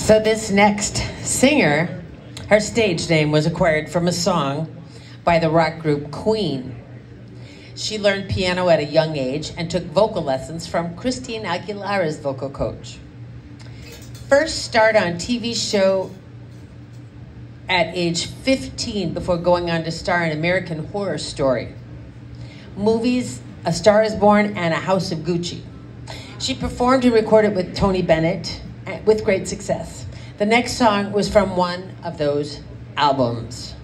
So this next singer, her stage name was acquired from a song by the rock group Queen. She learned piano at a young age and took vocal lessons from Christine Aguilera's vocal coach. First start on TV show at age 15 before going on to star in American Horror Story. Movies A Star is Born and A House of Gucci. She performed and recorded with Tony Bennett Eh, with great success. The next song was from one of those albums.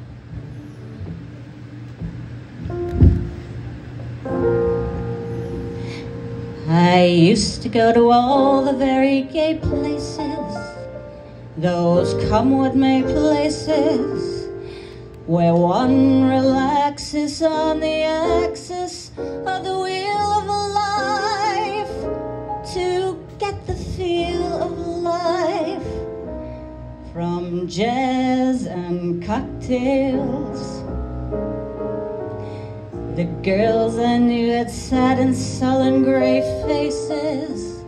I used to go to all the very gay places, those come what may places, where one relaxes on the axis of the wheel jazz and cocktails. The girls I knew had sad and sullen gray faces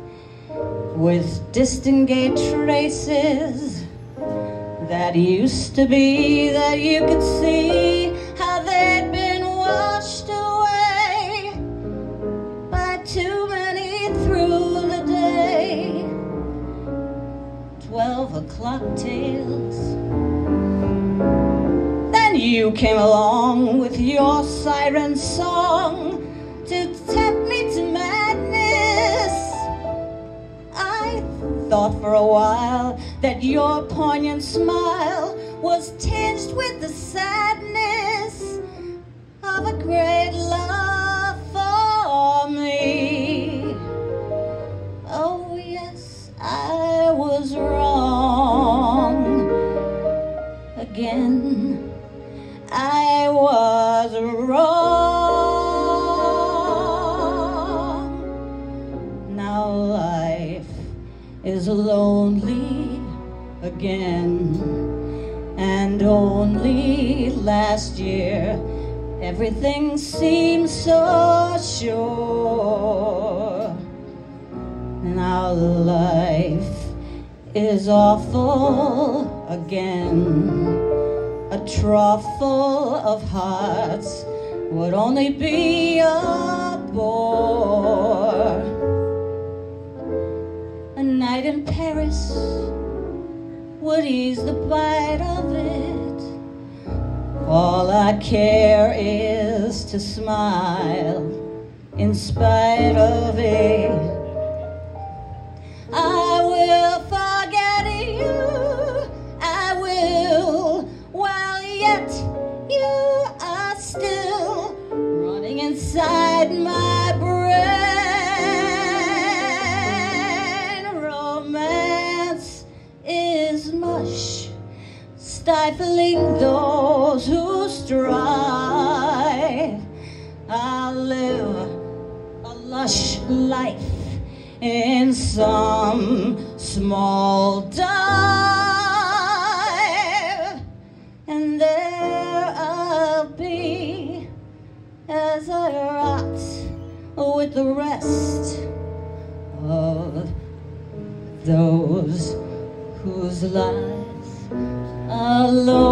with distant gay traces that used to be that you could see O'clock tales. Then you came along with your siren song to tempt me to madness. I thought for a while that your poignant smile was tinged with the sadness of a great lonely again. And only last year everything seemed so sure. Now life is awful again. A trough full of hearts would only be a would the bite of it. All I care is to smile in spite of it. Stifling those who strive. I live a lush life in some small dive, and there I'll be as I rot with the rest of those whose lives alone